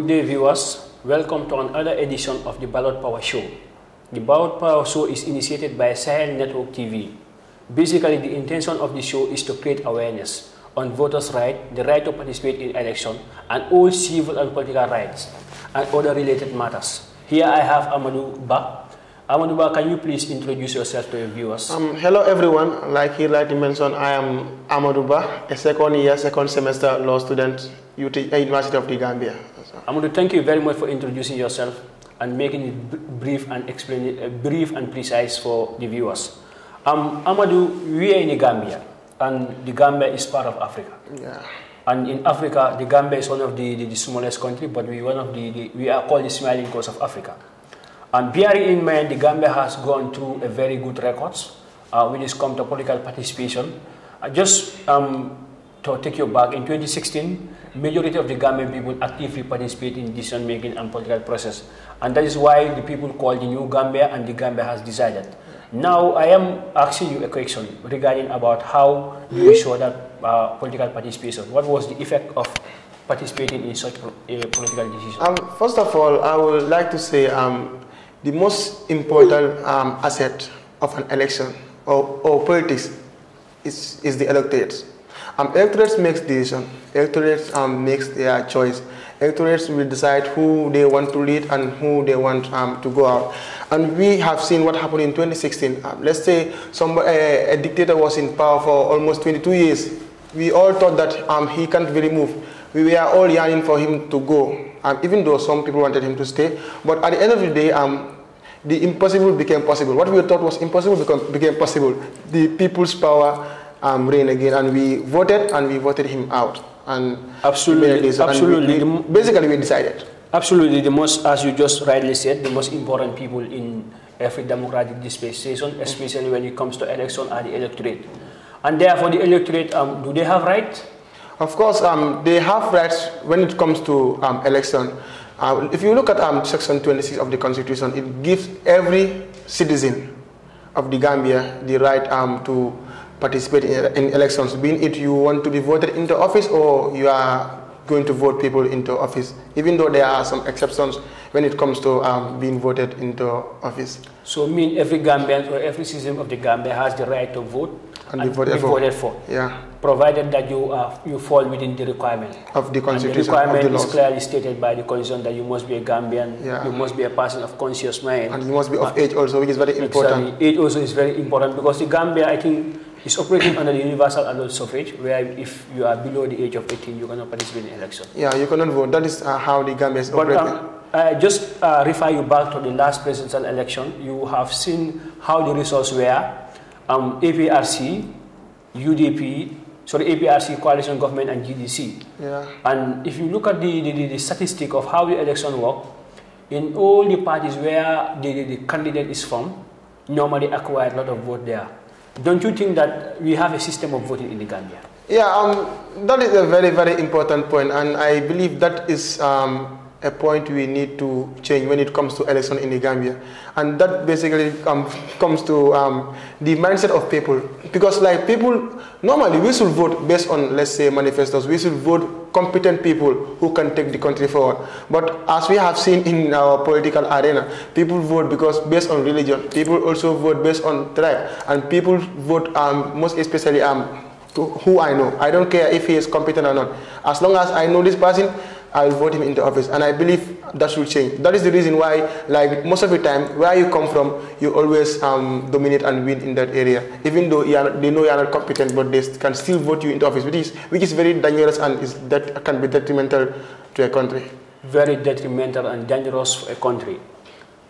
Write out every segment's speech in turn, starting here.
Good day, viewers. Welcome to another edition of the Ballot Power Show. The Ballot Power Show is initiated by Sahel Network TV. Basically, the intention of the show is to create awareness on voters' right, the right to participate in election, and all civil and political rights, and other related matters. Here I have Amadou Bah. Amadou Bah, can you please introduce yourself to your viewers? Um, hello everyone, like he rightly mentioned, I am Amadou Bah, a second year, second semester law student, UT, University of the Gambia. Amadou, thank you very much for introducing yourself and making it brief and explain uh, brief and precise for the viewers. Um, Amadou, we are in the Gambia, and the Gambia is part of Africa. Yeah. And in Africa, the Gambia is one of the, the, the smallest country, but we one of the, the, we are called the smiling coast of Africa. And bearing in mind, the Gambia has gone through a very good records uh, when it comes to political participation. Uh, just um, to take you back, in 2016, majority of the Gambian people actively participate in decision making and political process. And that is why the people call the new Gambia and the Gambia has decided. Now I am asking you a question regarding about how you show that uh, political participation? What was the effect of participating in such uh, political decisions? Um, first of all, I would like to say um, the most important um, asset of an election or, or politics is, is the electorate. Um, electorates makes decision. Electorates um, makes their choice. Electorates will decide who they want to lead and who they want um, to go out. And we have seen what happened in 2016. Um, let's say some, a dictator was in power for almost 22 years. We all thought that um, he can't really move. We were all yearning for him to go, um, even though some people wanted him to stay. But at the end of the day, um, the impossible became possible. What we thought was impossible become, became possible. The people's power um, reigned again, and we voted, and we voted him out. And absolutely, absolutely. We, we, basically, we decided. Absolutely, the most, as you just rightly said, the most important people in every democratic dispensation, especially when it comes to election, are the electorate. And therefore, the electorate, um, do they have rights? Of course, um, they have rights when it comes to um, election. Uh, if you look at um, Section 26 of the Constitution, it gives every citizen of the Gambia the right um, to participate in, in, elections, being it you want to be voted into office or you are going to vote people into office, even though there are some exceptions when it comes to um, being voted into office. So mean every Gambian or every citizen of the Gambia has the right to vote and, and be voted, be voted for. Yeah. Provided that you are you fall within the requirement of the constitution. And the requirement the is clearly stated by the constitution that you must be a Gambian, Yeah. you must be a person of conscious mind. And you must be of age also, which is very important. Exactly. Age also is very important because the Gambia, I think, is operating under the universal adult suffrage, where if you are below the age of 18, you cannot participate in election. Yeah, you cannot vote. That is uh, how the Gambia is But operating. um, uh, just uh, refer you back to the last presidential election. You have seen how the results were. Um, APRC, UDP, sorry, APRC, coalition government, and GDC. yeah. And if you look at the, the, the, statistic of how the election work, in all the parties where the, the, the candidate is from, normally acquire a lot of vote there. Don't you think that we have a system of voting in the Gambia? Yeah, um, that is a very, very important point, and I believe that is um, a point we need to change when it comes to election in the Gambia, and that basically um, comes to um, the mindset of people. Because like people, normally we should vote based on, let's say, manifestos. We should vote competent people who can take the country forward. But as we have seen in our political arena, people vote because based on religion. People also vote based on tribe, and people vote um, most especially um, who I know. I don't care if he is competent or not. As long as I know this person, I will vote him into office. And I believe that should change. That is the reason why, like most of the time, where you come from, you always um, dominate and win in that area. Even though not, they know you are not competent, but they can still vote you into office, which is which is very dangerous and is that can be detrimental to a country. Very detrimental and dangerous for a country.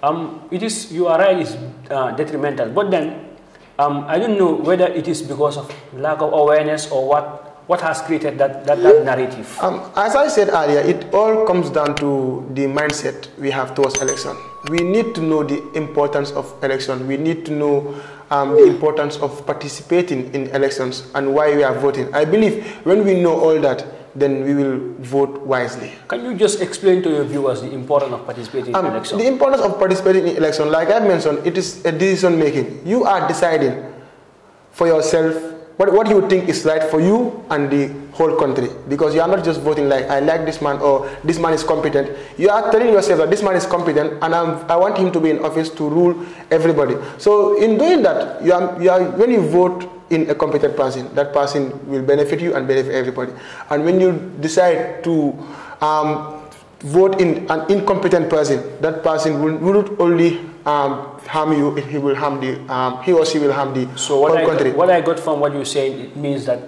Um, it is, you are right, it's uh, detrimental. But then, um, I don't know whether it is because of lack of awareness or what, what has created that, that, that narrative. Um, as I said earlier, it all comes down to the mindset we have towards election. We need to know the importance of election. We need to know um, the importance of participating in elections and why we are voting. I believe when we know all that, then we will vote wisely. Can you just explain to your viewers the importance of participating Um, in election? the importance of participating in election, like I mentioned, it is a decision making. You are deciding for yourself what, what you think is right for you and the whole country. Because you are not just voting like, I like this man or this man is competent. You are telling yourself that this man is competent and I'm, i want him to be in office to rule everybody. So in doing that, you are, you are, when you vote in a competent person, that person will benefit you and benefit everybody. And when you decide to um, vote in an incompetent person, that person will, will not only um, harm you, he will harm the, um, he or she will harm the so what whole I country. Got, what I got from what you're saying, it means that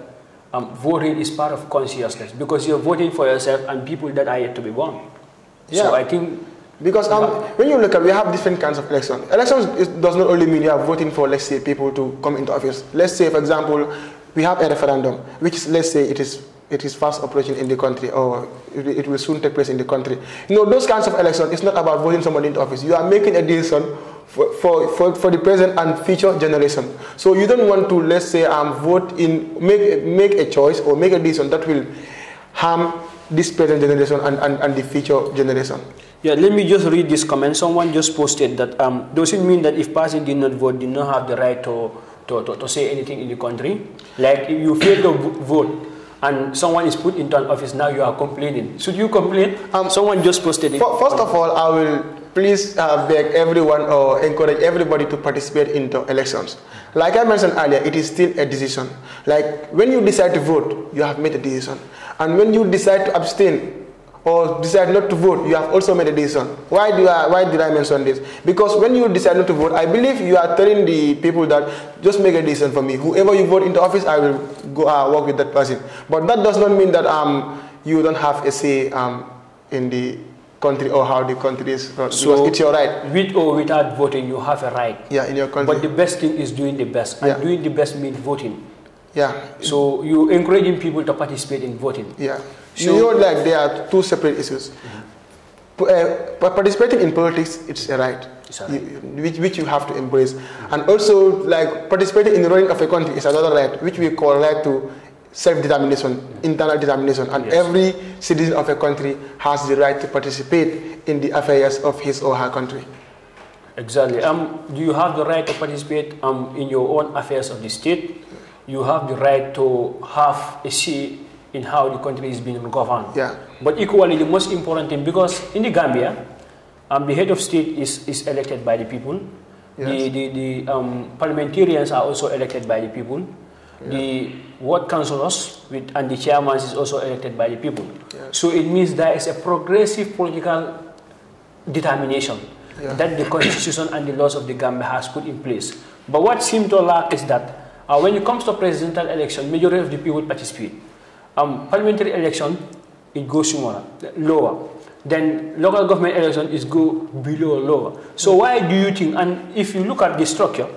um, voting is part of consciousness because you're voting for yourself and people that are yet to be born. Yeah. So I think Because um, when you look at, we have different kinds of elections. Elections is, does not only mean you are voting for, let's say, people to come into office. Let's say, for example, we have a referendum, which is, let's say, it is it is fast approaching in the country, or it, will soon take place in the country. You know, those kinds of elections, it's not about voting someone into office. You are making a decision for, for, for, for the present and future generation. So you don't want to, let's say, um, vote in, make, make a choice or make a decision that will harm this present generation and, and, and the future generation. Yeah, let me just read this comment. Someone just posted that um, does it mean that if person did not vote, did not have the right to, to, to, to say anything in the country? Like if you fail to vote and someone is put into an office, now you are complaining. Should you complain? Um, someone just posted it. First of all, I will please uh, beg everyone or encourage everybody to participate in the elections. Like I mentioned earlier, it is still a decision. Like when you decide to vote, you have made a decision. And when you decide to abstain, or decide not to vote, you have also made a decision. Why do I, why did I mention this? Because when you decide not to vote, I believe you are telling the people that just make a decision for me. Whoever you vote into office, I will go uh, work with that person. But that does not mean that um, you don't have a say um, in the country or how the country is run. So it's your right. With or without voting, you have a right. Yeah, in your country. But the best thing is doing the best, and Yeah. doing the best means voting. Yeah. So you're encouraging people to participate in voting. Yeah. So- you know, like there are two separate issues. P- uh, participating in politics, it's a right, It's a right. You- which, which you have to embrace. And also, like participating in the running of a country is another right, which we call right to self-determination, internal determination. And Yes. every citizen of a country has the right to participate in the affairs of his or her country. Exactly. Um, do you have the right to participate um, in your own affairs of the state. You have the right to have a say in how the country is being governed. Yeah. But equally, the most important thing, because in the Gambia, um, the head of state is, is elected by the people. The, Yes. the, the um, parliamentarians are also elected by the people. The ward councillors with, and the chairman is also elected by the people. Yes. So it means there is a progressive political determination Yeah. that the constitution and the laws of the Gambia has put in place. But what seems to lack is that uh, when it comes to presidential election, majority of the people will participate. Um, parliamentary election, it goes smaller, lower. Then local government election is go below lower. So why do you think, and if you look at the structure,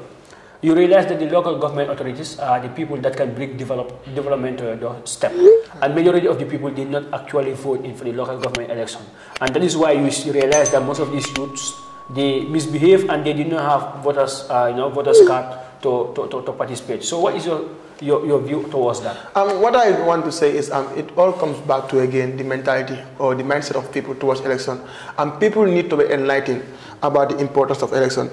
you realize that the local government authorities are the people that can bring develop, development to the step. And majority of the people did not actually vote in for the local government election. And that is why you realize that most of these youths, they misbehave and they did not have voters, uh, you know, voters card to, to, to, to participate. So what is your, your, your view towards that? Um, what I want to say is um, it all comes back to again the mentality or the mindset of people towards election. And people need to be enlightened about the importance of election.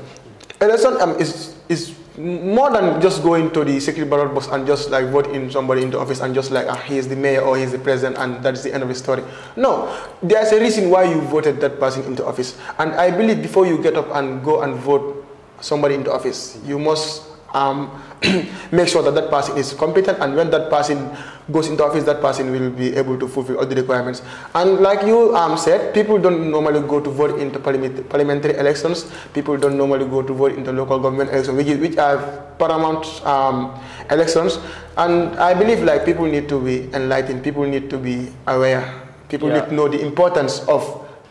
Election um, is is more than just going to the secret ballot box and just like vote in somebody into office and just like ah, he is the mayor or he is the president and that's the end of the story. No, there's a reason why you voted that person into office. And I believe before you get up and go and vote somebody into office, you must um, make sure that that person is competent and when that person goes into office that person will be able to fulfill all the requirements. And like you um, said people don't normally go to vote into parliament, parliamentary elections. People don't normally go to vote into local government elections which, is, which are paramount um, elections. And i believe like people need to be enlightened. People need to be aware. People Yeah. need to know the importance of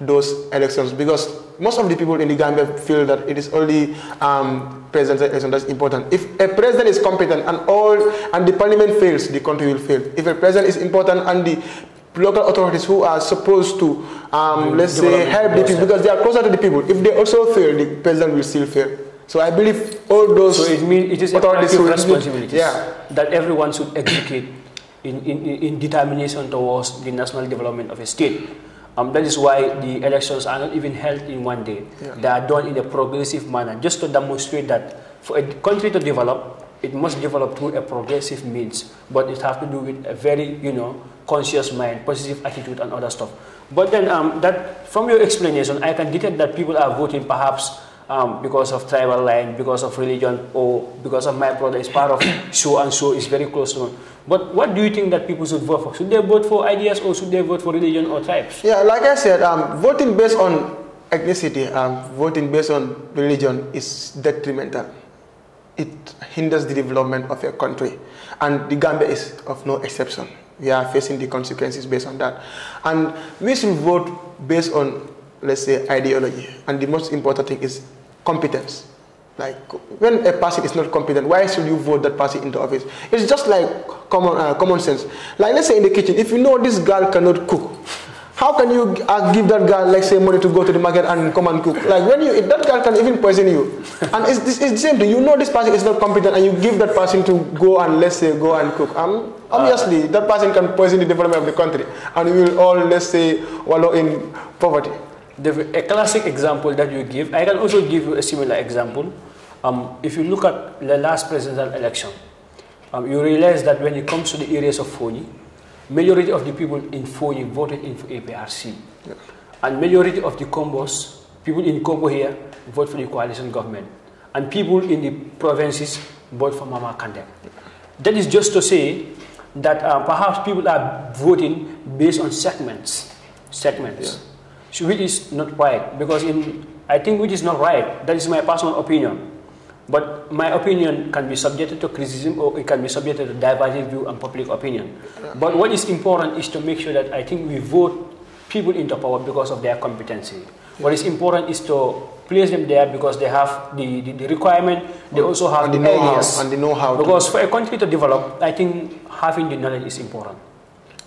those elections because most of the people in the Gambia feel that it is only um, presidential election that's important. If a president is competent and all and the parliament fails, the country will fail. If a president is important and the local authorities who are supposed to, um, let's say, help the people because they are closer to the people, if they also fail, the president will still fail. So I believe all those So it means it is a authorities collective will- responsibility Yeah. that everyone should execute in, in, in determination towards the national development of a state. Um, that is why the elections are not even held in one day. Yeah. They are done in a progressive manner just to demonstrate that for a country to develop, it must develop through a progressive means, but it has to do with a very, you know, conscious mind, positive attitude, and other stuff. But then, um, that from your explanation, I can detect that people are voting perhaps um, because of tribal line, because of religion, or because of my brother is part of so and so is very close to me. But what do you think that people should vote for? Should they vote for ideas or should they vote for religion or tribes? Yeah, like I said, um, voting based on ethnicity, um, voting based on religion is detrimental. It hinders the development of a country. And the Gambia is of no exception. We are facing the consequences based on that. And we should vote based on, let's say, ideology. And the most important thing is competence. Like when a person is not competent, why should you vote that person into office? It's just like common uh, common sense. Like let's say in the kitchen, if you know this girl cannot cook, how can you uh, give that girl, like say, money to go to the market and come and cook? Like when you, if that girl can even poison you. And it's, it's, it's the same thing. You know this person is not competent, and you give that person to go and let's say go and cook. Um, obviously, that person can poison the development of the country, and we will all let's say wallow in poverty. The, a classic example that you give, I can also give you a similar example. Um, if you look at the last presidential election, um, you realize that when it comes to the areas of Foni, majority of the people in Foni voted in for APRC. Yeah. And majority of the Kombos, people in Kombo here, vote for the coalition government. And people in the provinces vote for Mamma Kandeh. That is just to say that uh, perhaps people are voting based on segments. Segments. Yeah. Which is not right. Because in, I think which is not right. That is my personal opinion. But my opinion can be subjected to criticism or it can be subjected to divergent view and public opinion. But what is important is to make sure that I think we vote people into power because of their competency. What is important is to place them there because they have the, the, the requirement, they also have And the, know-how, ideas. and the know-how to- Because for a country to develop, I think having the knowledge is important.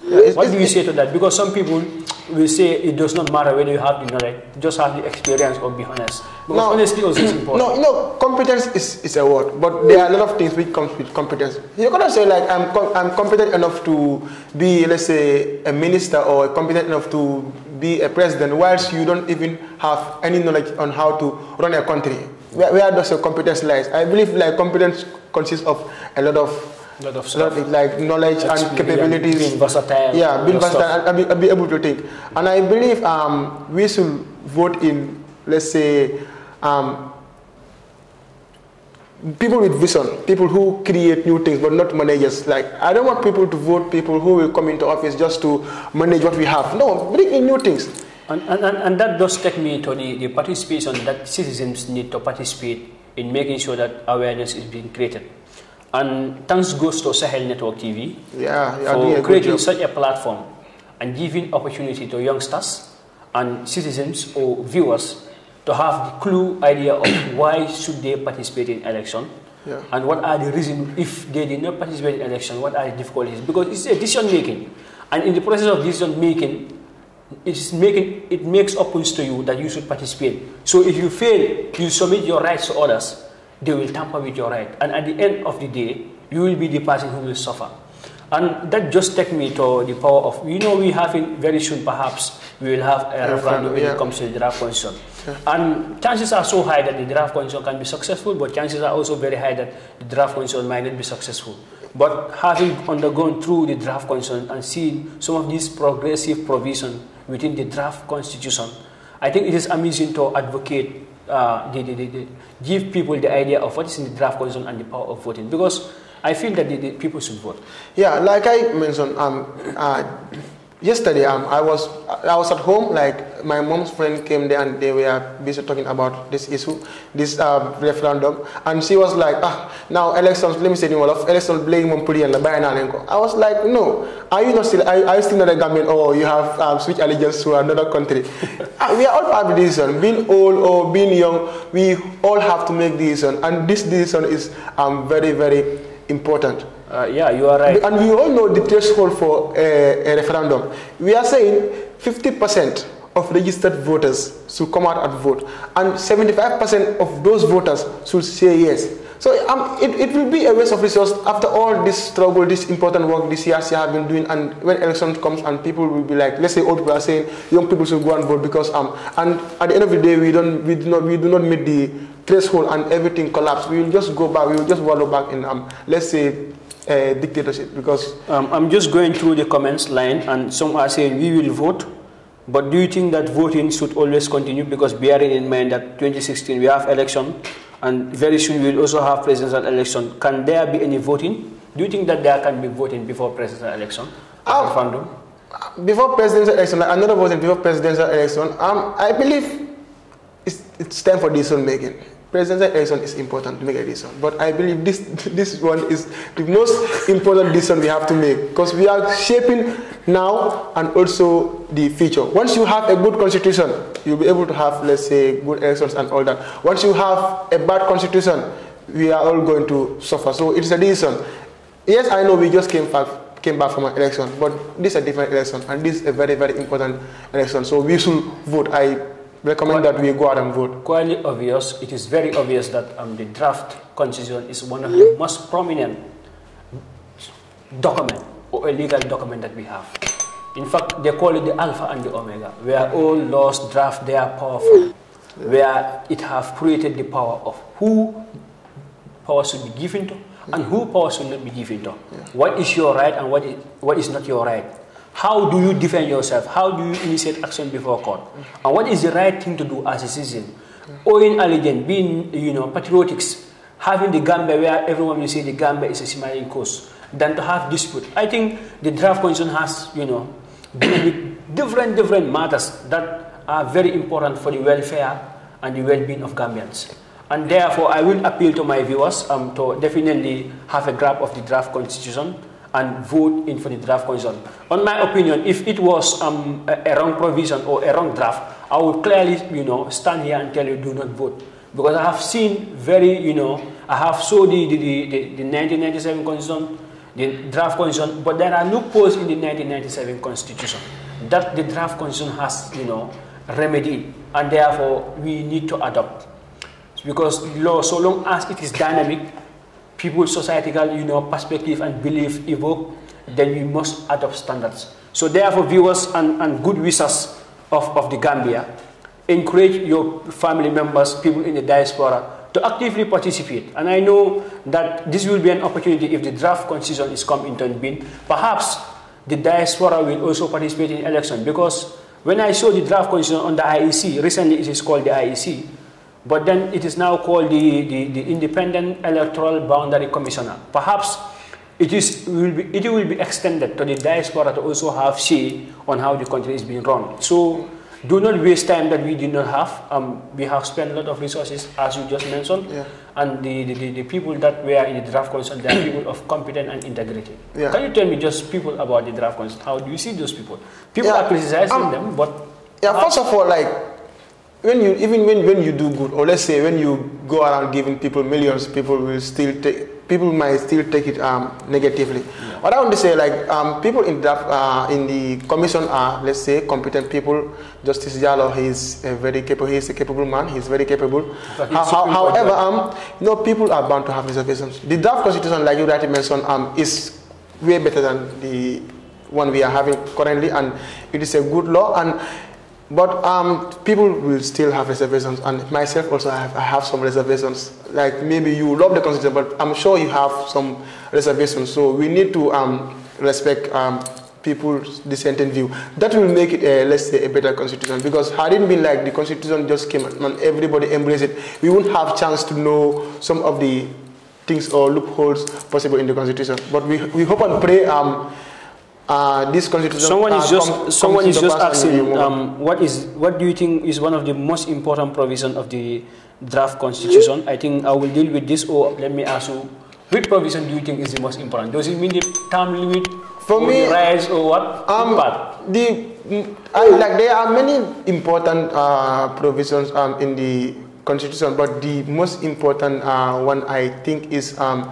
It's- What it's- do you say to that? Because some people will say it does not matter whether you have the knowledge, just have the experience or be honest. Because No. honesty also is important. No, you know, competence is, is a word, but there are a lot of things which comes with competence. You're gonna say like I'm com- I'm competent enough to be, let's say, a minister or competent enough to be a president, whilst you don't even have any knowledge on how to run a country. Where, where does your competence lies? I believe like competence consists of a lot of lot of a lot of, like knowledge and capabilities. being versatile, Yeah, being versatile stuff. and, and be, and be able to think. And I believe um, we should vote in, let's say, um, people with vision, people who create new things, but not managers. Like I don't want people to vote people who will come into office just to manage what we have. No, bring in new things. And, and, and, and that does take me to the, the participation that citizens need to participate in making sure that awareness is being created. And thanks goes to Sahel Network TV Yeah, you are doing a for creating such a platform and giving opportunity to youngsters and citizens or viewers to have the clue idea of why should they participate in election Yeah. and what are the reasons if they did not participate in election, what are the difficulties? Because it's a decision making. And in the process of decision making, it's making it makes opens to you that you should participate. So if you fail, you submit your rights to others, they will tamper with your right. And at the end of the day, you will be the person who will suffer. And that just takes me to the power of you know we have in very soon perhaps we will have a referendum when yeah. it comes to the draft constitution. And chances are so high that the draft constitution can be successful, but chances are also very high that the draft constitution might not be successful. But having undergone through the draft constitution and seeing some of these progressive provisions within the draft constitution, I think it is amazing to advocate, the, the, the, give people the idea of what is in the draft constitution and the power of voting. Because I feel that the, the people should vote. Yeah, like I mentioned, um, uh, yesterday um, I was I was at home. Like my mom's friend came there and they were busy talking about this issue, this uh, referendum, and she was like, ah, now elections. Let me say, of elections blame on Puri and I was like, no, are you not still? Are, are you still not a Gambian? Or you have um, switched allegiance to another country? Ah, we are all part of the decision. Being old or being young, we all have to make decision, and this decision is um, very very important. Uh, yeah, you are right. And we all know the threshold for a, a referendum. We are saying 50% of registered voters should come out and vote, and 75% of those voters should say yes. So um, it, it will be a waste of resource after all this struggle, this important work this year have been doing, and when election comes and people will be like, let's say old people are saying young people should go and vote because um, and at the end of the day we don't we do not we do not meet the threshold and everything collapse. We will just go back. We will just wallow back in um, let's say uh, dictatorship because um, I'm just going through the comments line and some are saying we will vote but do you think that voting should always continue? Because bearing in mind that 2016 we have election and very soon we will also have presidential election. Can there be any voting? Do you think that there can be voting before presidential election? Um, referendum? before presidential election like another voting before presidential election um, I believe it's, it's time for decision making presidential election is important to make a decision, but I believe this this one is the most important decision we have to make because we are shaping now and also the future. Once you have a good constitution, you'll be able to have, let's say, good elections and all that. Once you have a bad constitution, we are all going to suffer. So it's a decision. Yes, I know we just came back came back from an election, but this is a different election, and this is a very, very important election. So we should vote. I recommend that we go out and vote? Quite obvious. It is very obvious that um, the draft constitution is one of the most prominent document or a legal document that we have. In fact, they call it the alpha and the omega, where all laws draft they are powerful, where it have created the power of who power should be given to and who power should not be given to. What is your right and what is, what is not your right how do you defend yourself? How do you initiate action before court? And what is the right thing to do as a citizen? Owing allegiance, being, you know, patriotics, having the Gambia where everyone will say the Gambia is a smiling coast, than to have dispute. I think the draft constitution has, you know, different, different matters that are very important for the welfare and the well-being of Gambians. And therefore, I will appeal to my viewers um, to definitely have a grab of the draft constitution and vote in for the draft constitution. On my opinion, if it was um, a, a, wrong provision or a wrong draft, I would clearly, you know, stand here and tell you do not vote. Because I have seen very, you know, I have saw the, the, the, the, the 1997 constitution, the draft constitution, but there are loopholes in the 1997 constitution that the draft constitution has, you know, remedy, and therefore we need to adopt. Because law, so long as it is dynamic, people's societal you know, perspective and belief evoke, then we must adopt standards. So therefore, viewers and, and good wishers of, of the Gambia, encourage your family members, people in the diaspora, to actively participate. And I know that this will be an opportunity if the draft constitution is come into being. Perhaps the diaspora will also participate in election because when I saw the draft constitution on the IEC, recently it is called the IEC, but then it is now called the, the, the Independent Electoral Boundary Commissioner. Perhaps it, is, will be, it will be extended to the diaspora to also have say on how the country is being run. So do not waste time that we did not have. Um, we have spent a lot of resources, as you just mentioned, yeah. and the, the, the, people that were in the draft council, they are people of competent and integrity. Yeah. Can you tell me just people about the draft council? How do you see those people? People yeah. are criticizing um, them, but... Yeah, first of all, like, when you even when, when you do good or let's say when you go around giving people millions people will still take people might still take it um, negatively. Yeah. what i want to say like um, people in the uh, in the commission are let's say competent people. Justice Jallow he's a very capable he's a capable man he's very capable. How, however um you know people are bound to have reservations. The draft constitution like you rightly mentioned um is way better than the one we are having currently and it is a good law. And but um, people will still have reservations, and myself also I have, I have some reservations. Like maybe you love the constitution, but I'm sure you have some reservations. So we need to um, respect um, people's dissenting view. That will make it, a, let's say, a better constitution. Because had it been like the constitution just came and everybody embraced it, we wouldn't have chance to know some of the things or loopholes possible in the constitution. But we, we hope and pray um, uh, this constitution. Someone is uh, just com someone is just asking, um, what is what do you think is one of the most important provision of the draft constitution? I think I will deal with this, or let me ask you, which provision do you think is the most important? Does it mean the term limit? For me, rise or what? Um, the I, like there are many important uh, provisions um, in the constitution, but the most important uh, one I think is um,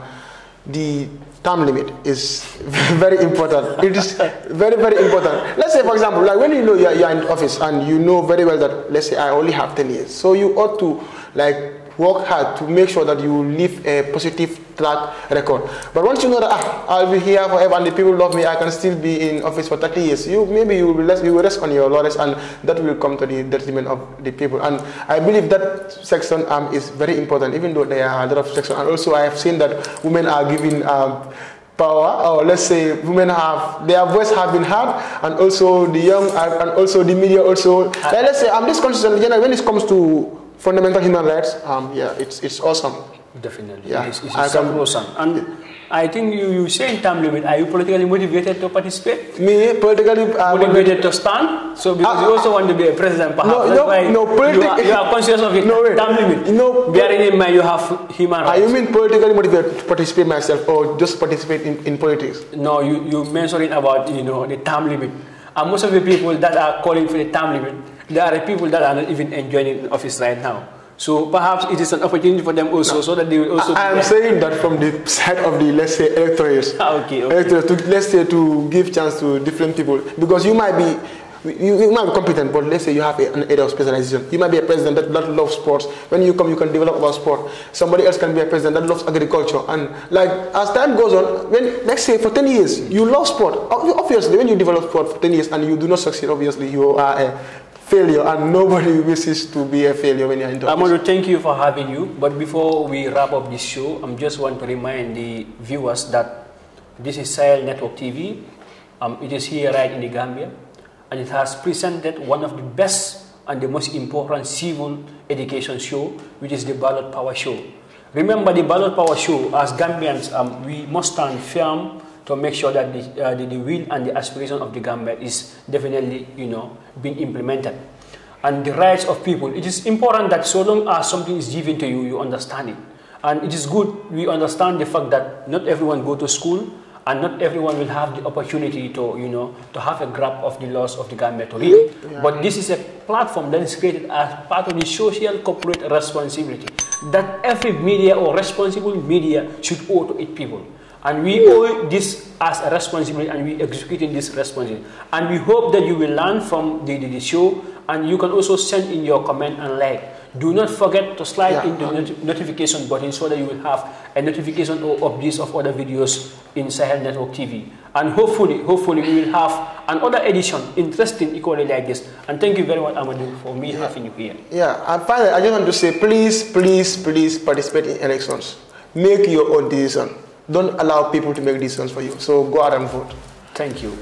the term limit is very important. It is very, very important. Let's say, for example, like when you know you're, you're in office and you know very well that, let's say, I only have 10 years. So you ought to, like, work hard to make sure that you leave a positive track record. But once you know that ah, I'll be here forever and the people love me, I can still be in office for 30 years. You maybe you will rest, you will rest on your laurels, and that will come to the detriment of the people. And I believe that section um, is very important, even though there are a lot of sections. And also, I have seen that women are given. Um, power or let's say women have their voice have been heard and also the young and also the media also like let's say i'm just conscious when it comes to fundamental human rights, um, yeah, it's, it's awesome. Definitely. Yeah. It's, it's, it's awesome. And I think you, you say in time limit, are you politically motivated to participate? Me, politically uh, motivated to stand? So because uh, you also want to be a president, perhaps. No, no, no politi- you, are, you are conscious of it. No, wait. Time limit. No, bearing in mind you have human rights. Are you mean politically motivated to participate myself or just participate in, in politics? No, you, you mentioned about, you know, the time limit. And most of the people that are calling for the time limit, there are people that are not even enjoying office right now. So perhaps it is an opportunity for them also, no. so that they will also. I am saying that from the side of the let's say electors. Ah, okay, okay. Electors to, let's say to give chance to different people because you might be. You, you might be competent, but let's say you have a, an area of specialization. You might be a president that, that loves sports. When you come, you can develop about sport. Somebody else can be a president that loves agriculture. And like as time goes on, when let's say for 10 years you love sport, obviously when you develop sport for 10 years and you do not succeed, obviously you are a failure, and nobody wishes to be a failure when you're in I want to thank you for having you. But before we wrap up this show, I am just want to remind the viewers that this is Sahel Network TV. Um, it is here right in the Gambia, and it has presented one of the best and the most important civil education show, which is the Ballot Power Show. Remember the Ballot Power Show, as Gambians, um, we must stand firm to make sure that the, uh, the, the, will and the aspiration of the Gambia is definitely, you know, being implemented. And the rights of people, it is important that so long as something is given to you, you understand it. And it is good we understand the fact that not everyone go to school and not everyone will have the opportunity to, you know, to have a grab of the laws of the Gambia to read. Yeah. But this is a platform that is created as part of the social corporate responsibility that every media or responsible media should owe to its people. And we owe this as a responsibility and we executing this responsibility. And we hope that you will learn from the, the, the show and you can also send in your comment and like. Do not forget to slide yeah. into the not notification button so that you will have a notification of, of these of other videos in Sahel Network TV. And hopefully, hopefully we will have another edition, interesting equally like this. And thank you very much, Amadou, for me yeah. having you here. Yeah, and finally, I just want to say, please, please, please participate in elections. Make your own decision. Don't allow people to make decisions for you. So go out and vote. Thank you.